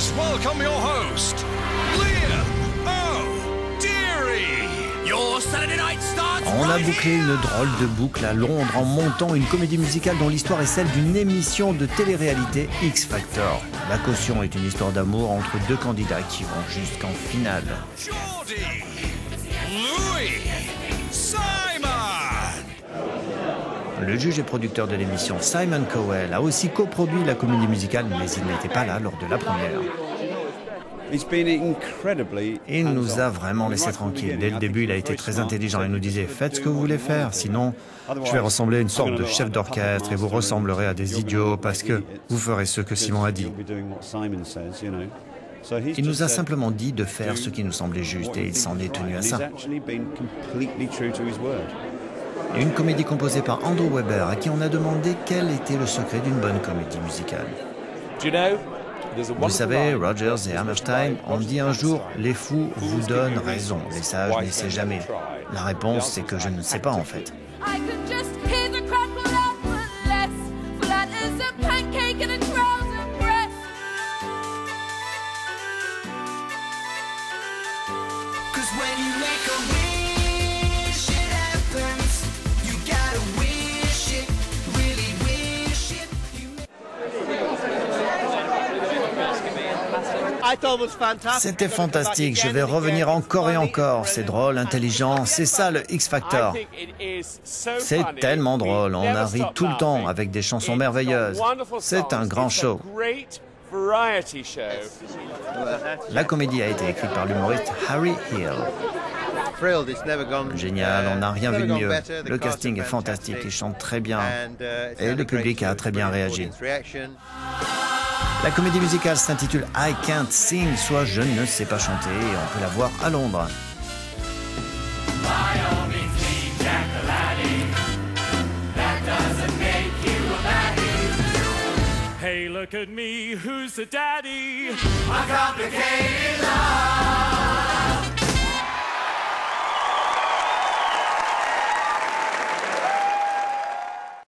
Please welcome your host, Liam O'Deary. Your Saturday night starts On a bouclé une drôle de boucle à Londres en montant une comédie musicale dont l'histoire est celle d'une émission de télé-réalité X Factor. La caution est une histoire d'amour entre deux candidats qui vont jusqu'en finale. Geordie, Louis, Simon. Le juge et producteur de l'émission Simon Cowell a aussi coproduit la comédie musicale, mais il n'était pas là lors de la première. Il nous a vraiment laissé tranquilles. Dès le début, il a été très intelligent et nous disait Faites ce que vous voulez faire, sinon je vais ressembler à une sorte de chef d'orchestre et vous ressemblerez à des idiots parce que vous ferez ce que Simon a dit. Il nous a simplement dit de faire ce qui nous semblait juste et il s'en est tenu à ça. Une comédie composée par Andrew Weber à qui on a demandé quel était le secret d'une bonne comédie musicale. Vous savez, Rogers et Hammerstein ont dit un jour Les fous vous donnent raison, les sages n'essaient jamais. La réponse, c'est que je ne sais pas en fait. Cause when you make a C'était fantastique, je vais revenir encore et encore. C'est drôle, intelligent, c'est ça le X Factor. C'est tellement drôle, on a ri tout le temps avec des chansons merveilleuses. C'est un grand show. La comédie a été écrite par l'humoriste Harry Hill. Génial, on n'a rien vu de mieux. Le casting est fantastique, il chante très bien. Et le public a très bien réagi. La comédie musicale s'intitule I Can't Sing, soit Je ne sais pas chanter, et on peut la voir à Londres. Hey, look at me, who's the daddy? Complicated.